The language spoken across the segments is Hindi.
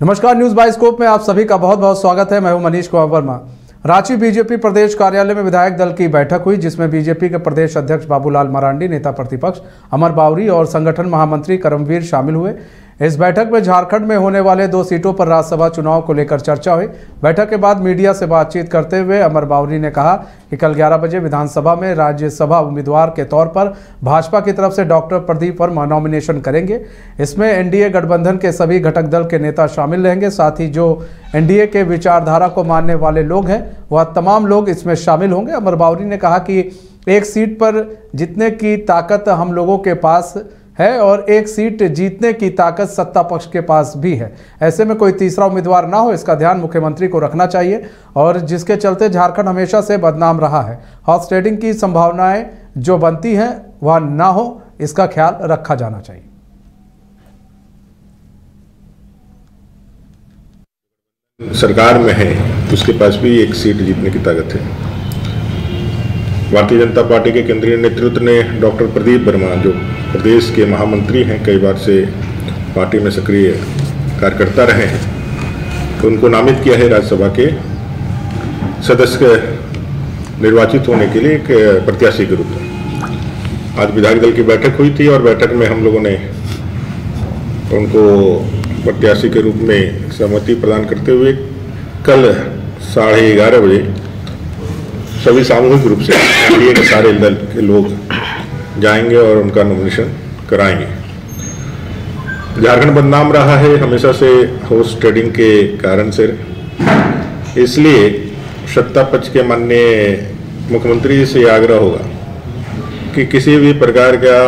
नमस्कार न्यूज़ बाइस्कोप में आप सभी का बहुत बहुत स्वागत है। मैं हूँ मनीष कुमार वर्मा। रांची बीजेपी प्रदेश कार्यालय में विधायक दल की बैठक हुई, जिसमें बीजेपी के प्रदेश अध्यक्ष बाबूलाल मरांडी, नेता प्रतिपक्ष अमर बावरी और संगठन महामंत्री करमवीर शामिल हुए। इस बैठक में झारखंड में होने वाले दो सीटों पर राज्यसभा चुनाव को लेकर चर्चा हुई। बैठक के बाद मीडिया से बातचीत करते हुए अमर बावरी ने कहा कि कल 11 बजे विधानसभा में राज्यसभा उम्मीदवार के तौर पर भाजपा की तरफ़ से डॉक्टर प्रदीप वर्मा नॉमिनेशन करेंगे। इसमें एनडीए गठबंधन के सभी घटक दल के नेता शामिल रहेंगे। साथ ही जो एनडीए के विचारधारा को मानने वाले लोग हैं, वह तमाम लोग इसमें शामिल होंगे। अमर बावरी ने कहा कि एक सीट पर जितने की ताकत हम लोगों के पास है और एक सीट जीतने की ताकत सत्ता पक्ष के पास भी है। ऐसे में कोई तीसरा उम्मीदवार ना हो, इसका ध्यान मुख्यमंत्री को रखना चाहिए और जिसके चलते झारखंड हमेशा से बदनाम रहा है। हॉर्स ट्रेडिंग की संभावनाएँ जो बनती हैं, वह ना हो, इसका ख्याल रखा जाना चाहिए। सरकार में है, उसके पास भी एक सीट जीतने की ताकत है। भारतीय जनता पार्टी के केंद्रीय नेतृत्व ने डॉक्टर प्रदीप वर्मा, जो प्रदेश के महामंत्री हैं, कई बार से पार्टी में सक्रिय कार्यकर्ता रहे हैं तो उनको नामित किया है राज्यसभा के सदस्य निर्वाचित होने के लिए एक प्रत्याशी के रूप में। आज विधायक दल की बैठक हुई थी और बैठक में हम लोगों ने उनको प्रत्याशी के रूप में सहमति प्रदान करते हुए कल साढ़े ग्यारह बजे सभी सामूहिक रूप से एनडीए के सारे दल के लोग जाएँगे और उनका नॉमिनेशन कराएँगे। झारखंड बदनाम रहा है, हमेशा से होस्ट ट्रेडिंग के कारण से। इसलिए सत्ता पक्ष के माननीय मुख्यमंत्री से आग्रह होगा कि किसी भी प्रकार का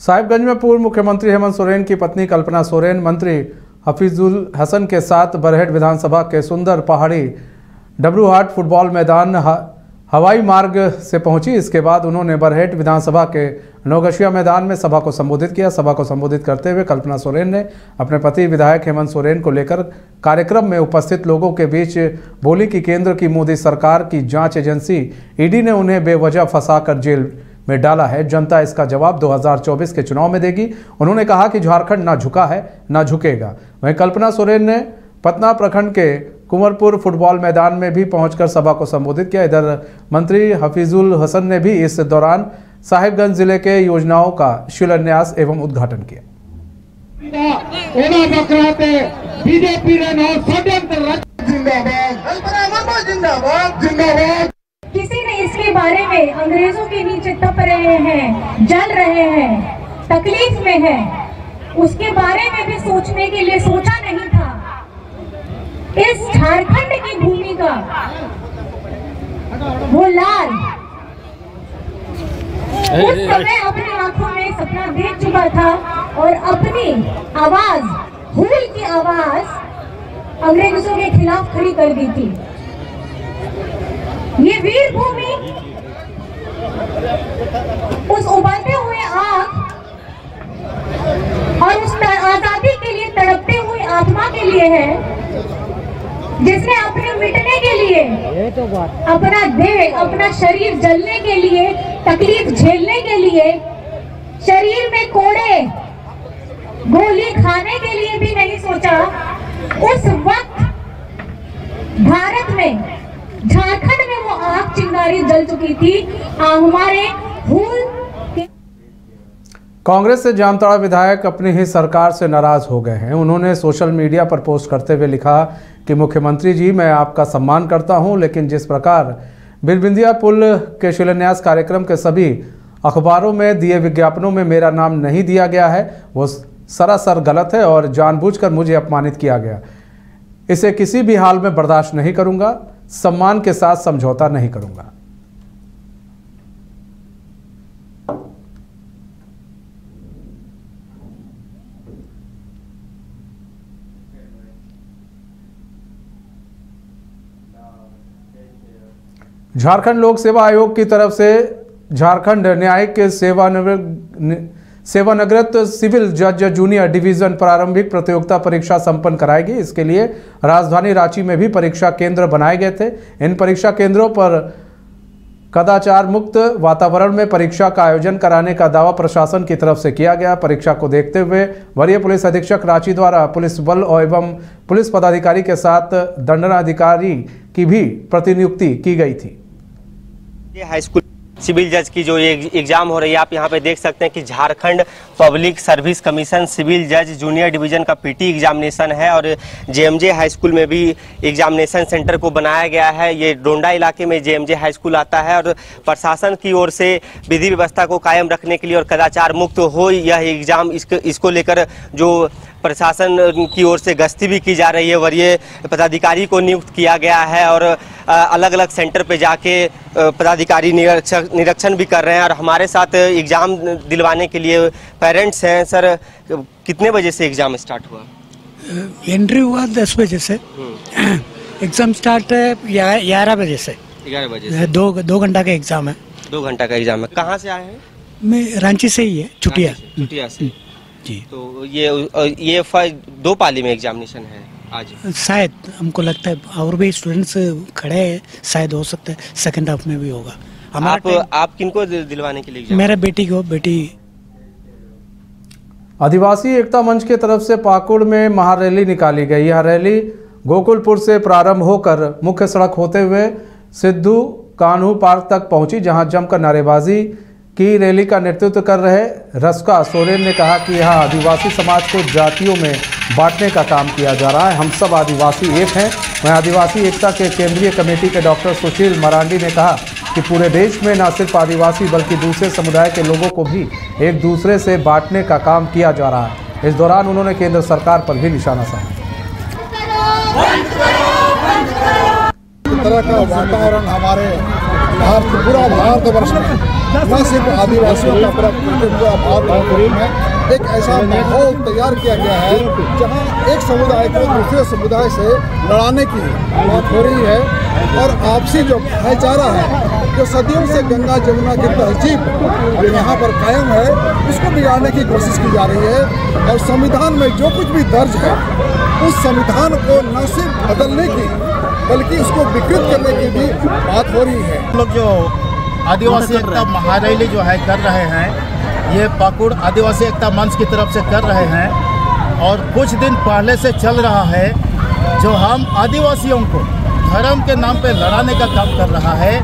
साहिबगंज में पूर्व मुख्यमंत्री हेमंत सोरेन की पत्नी कल्पना सोरेन, मंत्री हफीजुल हसन के साथ बरहेट विधानसभा के सुंदर पहाड़ी डब्रूहाट फुटबॉल मैदान हवाई मार्ग से पहुँची। इसके बाद उन्होंने बरहेट विधानसभा के नौगशिया मैदान में सभा को संबोधित किया। सभा को संबोधित करते हुए कल्पना सोरेन ने अपने पति विधायक हेमंत सोरेन को लेकर कार्यक्रम में उपस्थित लोगों के बीच बोली कि केंद्र की मोदी सरकार की जाँच एजेंसी ईडी ने उन्हें बेवजह फंसाकर जेल में डाला है। जनता इसका जवाब 2024 के चुनाव में देगी। उन्होंने कहा कि झारखंड ना झुका है, ना झुकेगा। वहीं कल्पना सोरेन ने पटना प्रखंड के कुंवरपुर फुटबॉल मैदान में भी पहुंचकर सभा को संबोधित किया। इधर मंत्री हफीजुल हसन ने भी इस दौरान साहिबगंज ज़िले के योजनाओं का शिलान्यास एवं उद्घाटन किया। किसी ने इसके बारे में अंग्रेज़ों के नीचे तप रहे हैं, जल रहे हैं, तकलीफ़ में है, उसके बारे में भी सोचने के लिए सोचा नहीं था। इस झारखंड की भूमि का। वो लाल। उस समय अपनी आँखों में सपना देख चुका था और अपनी आवाज़ हुल की आवाज़ अंग्रेज़ों के खिलाफ खड़ी कर दी थी। ये वीर भूमि उस उबलते हुए आग और उस आज़ादी के लिए तड़पते हुए आत्मा के लिए है। जिसने अपने मिटने के लिए तो अपना देह अपना शरीर जलने के लिए तकलीफ़ झेलने के लिए शरीर में कोड़े गोली खाने के लिए भी नहीं सोचा उस वक्त भारत में झारखंड में वो आग चिंगारी जल चुकी थी हमारे हुल कांग्रेस से जामताड़ा विधायक अपनी ही सरकार से नाराज़ हो गए हैं। उन्होंने सोशल मीडिया पर पोस्ट करते हुए लिखा कि मुख्यमंत्री जी, मैं आपका सम्मान करता हूँ, लेकिन जिस प्रकार बिरबिंदिया पुल के शिलान्यास कार्यक्रम के सभी अखबारों में, दिए विज्ञापनों में मेरा नाम नहीं दिया गया है, वो सरासर गलत है और जानबूझकर मुझे अपमानित किया गया। इसे किसी भी हाल में बर्दाश्त नहीं करूँगा, सम्मान के साथ समझौता नहीं करूँगा। झारखंड लोक सेवा आयोग की तरफ़ से झारखंड न्यायिक सेवानिवृत्त सिविल जज जूनियर डिवीज़न प्रारंभिक प्रतियोगिता परीक्षा संपन्न कराएगी। इसके लिए राजधानी रांची में भी परीक्षा केंद्र बनाए गए थे। इन परीक्षा केंद्रों पर कदाचार मुक्त वातावरण में परीक्षा का आयोजन कराने का दावा प्रशासन की तरफ़ से किया गया। परीक्षा को देखते हुए वरीय पुलिस अधीक्षक रांची द्वारा पुलिस बल और एवं पुलिस पदाधिकारी के साथ दंडनाधिकारी की भी प्रतिनियुक्ति की गई थी। ये हाई स्कूल सिविल जज की जो ये एग्ज़ाम हो रही है, आप यहाँ पे देख सकते हैं कि Jharkhand public service commission civil जज जूनियर डिवीज़न का पीटी एग्जामिनेशन है और जेएमजे हाई स्कूल में भी एग्जामिनेशन सेंटर को बनाया गया है। ये डोंडा इलाके में जेएमजे हाई स्कूल आता है और प्रशासन की ओर से विधि व्यवस्था को कायम रखने के लिए और कदाचार मुक्त हो यह एग्ज़ाम इसको इसको लेकर जो प्रशासन की ओर से गश्ती भी की जा रही है वरीय पदाधिकारी को नियुक्त किया गया है और अलग अलग सेंटर पे जाके पदाधिकारी निरीक्षक निरीक्षण भी कर रहे हैं और हमारे साथ एग्ज़ाम दिलवाने के लिए पेरेंट्स हैं। सर कितने बजे से एग्ज़ाम स्टार्ट हुआ? एंट्री हुआ दस बजे से। एग्ज़ाम स्टार्ट है ग्यारह बजे से। ग्यारह बजे दो दो घंटा का एग्ज़ाम है। दो घंटा का एग्ज़ाम है। कहाँ से आए हैं? मैं रांची से ही है छुट्टिया छुट्टिया से जी। तो ये ये दो पाली में एग्जामिनेशन है आज। शायद हमको लगता है और भी स्टूडेंट्स खड़े हैं शायद हो सकता है सेकंड हाफ़ में भी होगा। आप आप किनको दिलवाने के लिए मेरा बेटी को बेटी। आदिवासी एकता मंच की तरफ़ से पाकुड़ में महारैली निकाली गई। यह रैली गोकुलपुर से प्रारंभ होकर मुख्य सड़क होते हुए सिद्धू कान्हू पार्क तक पहुँची जहाँ जमकर नारेबाजी की रैली का नेतृत्व कर रहे रस्का सोरेन ने कहा कि यहाँ आदिवासी समाज को जातियों में बांटने का काम किया जा रहा है। हम सब आदिवासी एक हैं। वहीं आदिवासी एकता के केंद्रीय कमेटी के डॉक्टर सुशील मरांडी ने कहा कि पूरे देश में न सिर्फ़ आदिवासी बल्कि दूसरे समुदाय के लोगों को भी एक दूसरे से बांटने का काम किया जा रहा है। इस दौरान उन्होंने केंद्र सरकार पर भी निशाना साधा। तरह का वातावरण हमारे भारत, पूरा भारतवर्ष में न सिर्फ़ आदिवासियों का भारत में एक ऐसा माहौल तैयार किया गया है जहाँ एक समुदाय को दूसरे समुदाय से लड़ाने की बात हो रही है और आपसी जो भाईचारा है जो सदियों से गंगा जमुना की तहजीब जो यहाँ पर कायम है उसको बिगाड़ने की कोशिश की जा रही है और संविधान में जो कुछ भी दर्ज है उस संविधान को न सिर्फ़ बदलने की बल्कि उसको विकृत करने की भी बात हो रही है। हम लोग जो आदिवासी एकता महारैली जो है कर रहे हैं ये पाकुड़ आदिवासी एकता मंच की तरफ़ से कर रहे हैं और कुछ दिन पहले से चल रहा है जो हम आदिवासियों को धर्म के नाम पे लड़ाने का काम कर रहा है।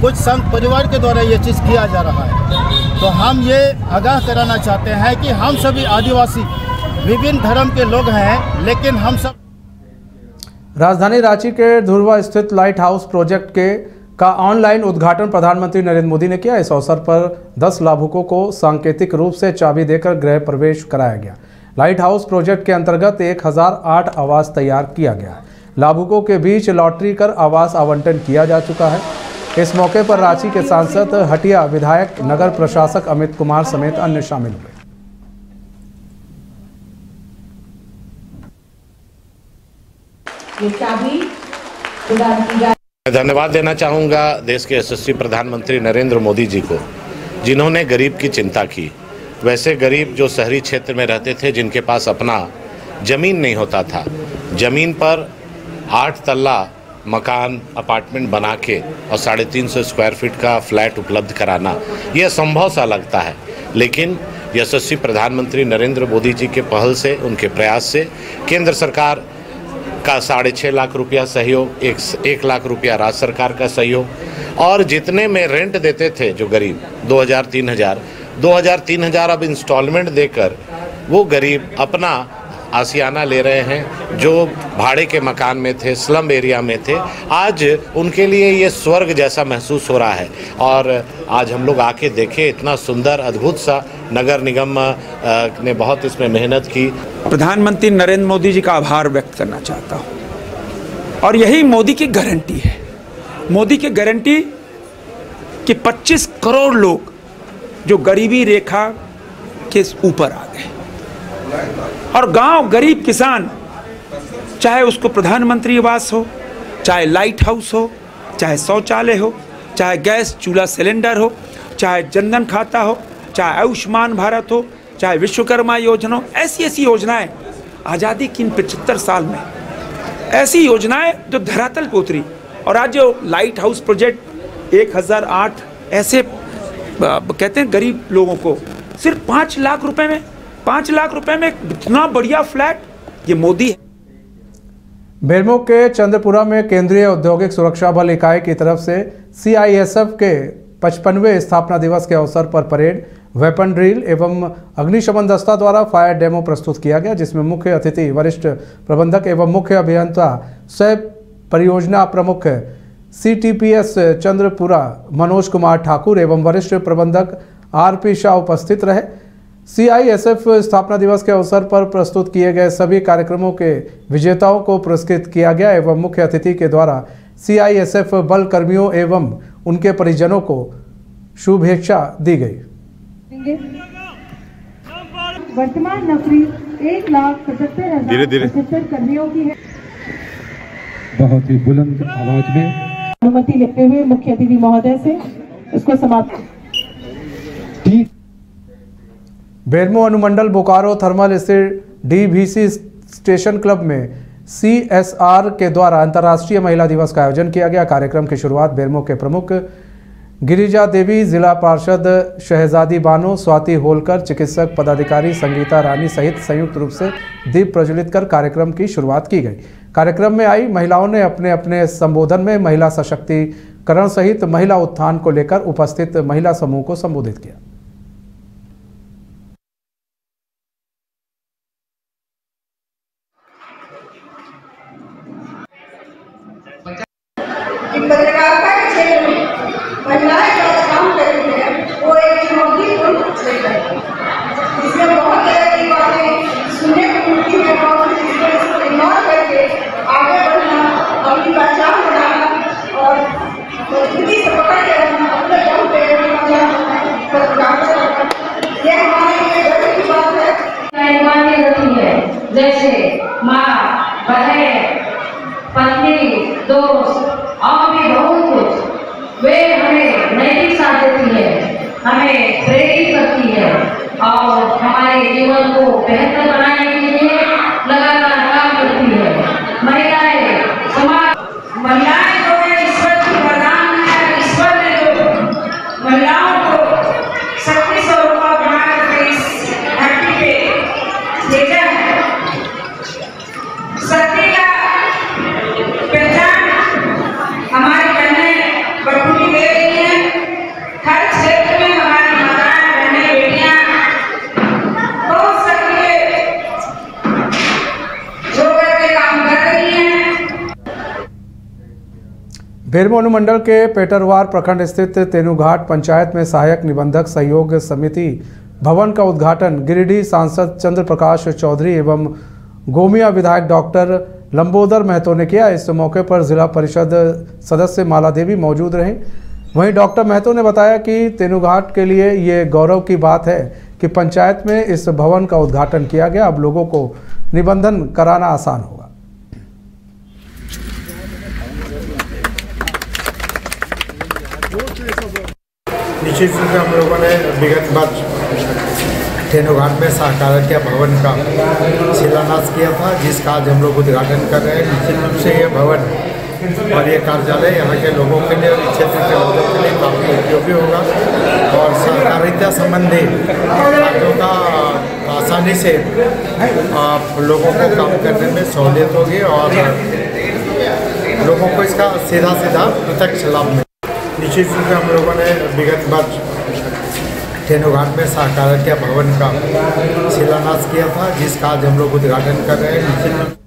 कुछ संघ परिवार के द्वारा ये चीज़ किया जा रहा है। तो हम ये आगाह कराना चाहते हैं कि हम सभी आदिवासी विभिन्न धर्म के लोग हैं लेकिन हम सब राजधानी रांची के धुरवा स्थित लाइट हाउस प्रोजेक्ट के का ऑनलाइन उद्घाटन प्रधानमंत्री नरेंद्र मोदी ने किया। इस अवसर पर 10 लाभुकों को सांकेतिक रूप से चाबी देकर गृह प्रवेश कराया गया। लाइट हाउस प्रोजेक्ट के अंतर्गत 1008 आवास तैयार किया गया। लाभुकों के बीच लॉटरी कर आवास आवंटन किया जा चुका है। इस मौके पर रांची के सांसद, हटिया विधायक, नगर प्रशासक अमित कुमार समेत अन्य शामिल हुए। चाबी प्रदान की मैं धन्यवाद देना चाहूँगा देश के यशस्वी प्रधानमंत्री नरेंद्र मोदी जी को, जिन्होंने गरीब की चिंता की। वैसे गरीब जो शहरी क्षेत्र में रहते थे, जिनके पास अपना ज़मीन नहीं होता था, ज़मीन पर आठ तल्ला मकान, अपार्टमेंट बना के और साढ़े तीन सौ स्क्वायर फीट का फ्लैट उपलब्ध कराना, यह संभव सा लगता है। लेकिन यशस्वी प्रधानमंत्री नरेंद्र मोदी जी के पहल से, उनके प्रयास से, केंद्र सरकार का साढ़े छः लाख रुपया सहयोग, एक एक लाख रुपया राज्य सरकार का सहयोग। और जितने में रेंट देते थे जो गरीब, दो हज़ार, तीन हज़ार, दो हज़ार, तीन हज़ार अब इंस्टॉलमेंट देकर वो गरीब अपना आसियाना ले रहे हैं, जो भाड़े के मकान में थे, स्लम एरिया में थे। आज उनके लिए ये स्वर्ग जैसा महसूस हो रहा है। और आज हम लोग आके देखे, इतना सुंदर, अद्भुत सा नगर निगम ने बहुत इसमें मेहनत की। प्रधानमंत्री नरेंद्र मोदी जी का आभार व्यक्त करना चाहता हूँ। और यही मोदी की गारंटी है। मोदी की गारंटी कि 25 करोड़ लोग जो गरीबी रेखा के ऊपर आ गए। और गाँव गरीब किसान, चाहे उसको प्रधानमंत्री आवास हो, चाहे लाइट हाउस हो, चाहे शौचालय हो, चाहे गैस चूल्हा सिलेंडर हो, चाहे जनधन खाता हो, चाहे आयुष्मान भारत हो, चाहे विश्वकर्मा योजना हो, ऐसी ऐसी योजनाएँ आज़ादी की इन पचहत्तर साल में। ऐसी योजनाएँ जो धरातल पर उतरी। और आज जो लाइट हाउस प्रोजेक्ट एक हज़ार आठ, ऐसे कहते हैं गरीब लोगों को, सिर्फ़ पाँच लाख रुपए में पाँच लाख रुपए में इतना बढ़िया फ्लैट, ये मोदी है। बेरमो के चंद्रपुरा में केंद्रीय औद्योगिक सुरक्षा बल इकाई की तरफ़ से सीआईएसएफ के पचपनवे स्थापना दिवस के अवसर पर परेड, वेपन ड्रिल एवं अग्निशमन दस्ता द्वारा फायर डेमो प्रस्तुत किया गया, जिसमें मुख्य अतिथि, वरिष्ठ प्रबंधक एवं मुख्य अभियंता सह परियोजना प्रमुख सीटीपीएस चंद्रपुरा मनोज कुमार ठाकुर एवं वरिष्ठ प्रबंधक आरपी शाह उपस्थित रहे। सीआईएसएफ स्थापना दिवस के अवसर पर प्रस्तुत किए गए सभी कार्यक्रमों के विजेताओं को पुरस्कृत किया गया एवं मुख्य अतिथि के द्वारा सीआईएसएफ बल कर्मियों एवं उनके परिजनों को शुभेच्छा दी गई। वर्तमान नौकरी एक लाख पचहत्तर हज़ार कर्मियों की है। बहुत ही बुलंद आवाज़ में। अनुमति लेते हुए मुख्य अतिथि महोदय से उसको समाप्त। ठीक बेरमो अनुमंडल बोकारो थर्मल स्थित डीवीसी स्टेशन क्लब में सीएसआर के द्वारा अंतर्राष्ट्रीय महिला दिवस का आयोजन किया गया। कार्यक्रम की शुरुआत बेरमो के प्रमुख गिरिजा देवी, जिला पार्षद शहजादी बानो, स्वाति होलकर, चिकित्सक पदाधिकारी संगीता रानी सहित संयुक्त रूप से दीप प्रज्वलित कर कार्यक्रम की शुरुआत की गई। कार्यक्रम में आई महिलाओं ने अपने अपने संबोधन में महिला सशक्तिकरण सहित महिला उत्थान को लेकर उपस्थित महिला समूह को संबोधित किया। जैसे माँ, बहन, पत्नी, दोस्त, और भी बहुत कुछ। वे हमें नैतिक साथ देती है, हमें प्रेरित करती है और हमारे जीवन को बेहतर बनाने बेरमो अनुमंडल के पेटरवार प्रखंड स्थित तेनुघाट पंचायत में सहायक निबंधक सहयोग समिति भवन का उद्घाटन गिरिडीह सांसद चंद्र प्रकाश चौधरी एवं गोमिया विधायक डॉक्टर लंबोदर महतो ने किया। इस मौके पर जिला परिषद सदस्य माला देवी मौजूद रहे। वहीं डॉक्टर महतो ने बताया कि तेनुघाट के लिए ये गौरव की बात है कि पंचायत में इस भवन का उद्घाटन किया गया। अब लोगों को निबंधन कराना आसान होगा। निश्चित रूप से हम लोगों ने विगत वर्ष ठेनोघाट में सहकारिता भवन का शिलान्यास किया था, जिसका आज हम लोग उद्घाटन कर रहे हैं। निश्चित रूप से ये भवन और ये कार्यालय यहाँ के लोगों के लिए और इस क्षेत्र के लोगों के लिए काफ़ी उपयोगी होगा और सहकारिता संबंधी कार्यों का आसानी से आप लोगों को काम करने में सहूलियत होगी और लोगों को इसका सीधा सीधा प्रत्यक्ष लाभ मिलेगा। निश्चित रूप से हम लोगों ने विगत वर्ष ठेनोघाट में सहकारिता भवन का शिलान्यास किया था जिसका आज हम लोग उद्घाटन कर रहे हैं।